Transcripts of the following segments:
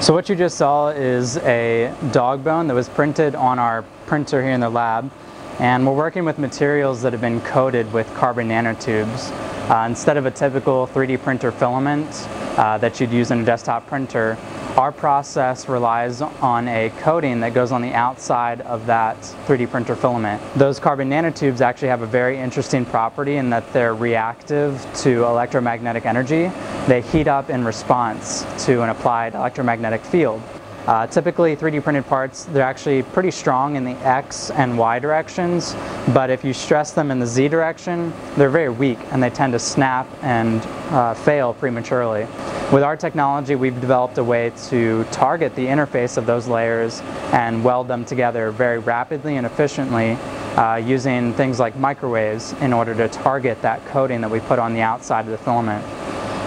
So what you just saw is a dog bone that was printed on our printer here in the lab and we're working with materials that have been coated with carbon nanotubes. Uh, instead of a typical 3D printer filament uh, that you'd use in a desktop printer, our process relies on a coating that goes on the outside of that 3D printer filament. Those carbon nanotubes actually have a very interesting property in that they're reactive to electromagnetic energy. They heat up in response to an applied electromagnetic field. Uh, typically 3D printed parts, they're actually pretty strong in the X and Y directions, but if you stress them in the Z direction, they're very weak and they tend to snap and uh, fail prematurely. With our technology, we've developed a way to target the interface of those layers and weld them together very rapidly and efficiently uh, using things like microwaves in order to target that coating that we put on the outside of the filament.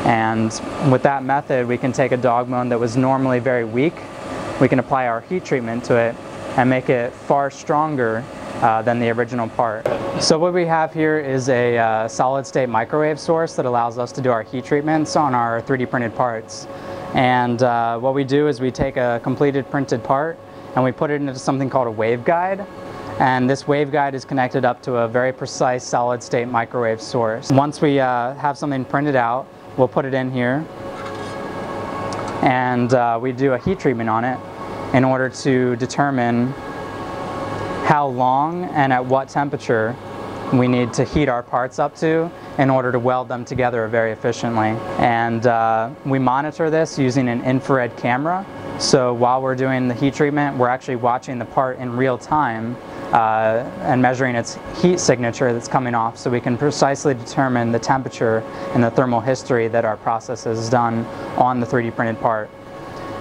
And with that method, we can take a dog bone that was normally very weak we can apply our heat treatment to it and make it far stronger uh, than the original part. So what we have here is a uh, solid state microwave source that allows us to do our heat treatments on our 3D printed parts. And uh, what we do is we take a completed printed part and we put it into something called a waveguide. And this waveguide is connected up to a very precise solid state microwave source. Once we uh, have something printed out, we'll put it in here and uh, we do a heat treatment on it in order to determine how long and at what temperature we need to heat our parts up to in order to weld them together very efficiently. And uh, we monitor this using an infrared camera. So while we're doing the heat treatment, we're actually watching the part in real time uh, and measuring its heat signature that's coming off so we can precisely determine the temperature and the thermal history that our process has done on the 3D printed part.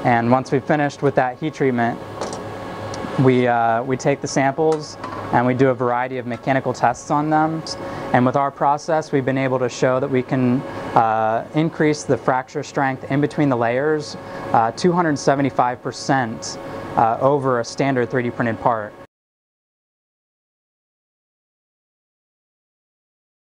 And once we've finished with that heat treatment, we, uh, we take the samples and we do a variety of mechanical tests on them. And with our process, we've been able to show that we can uh, increase the fracture strength in between the layers uh, 275% uh, over a standard 3D printed part.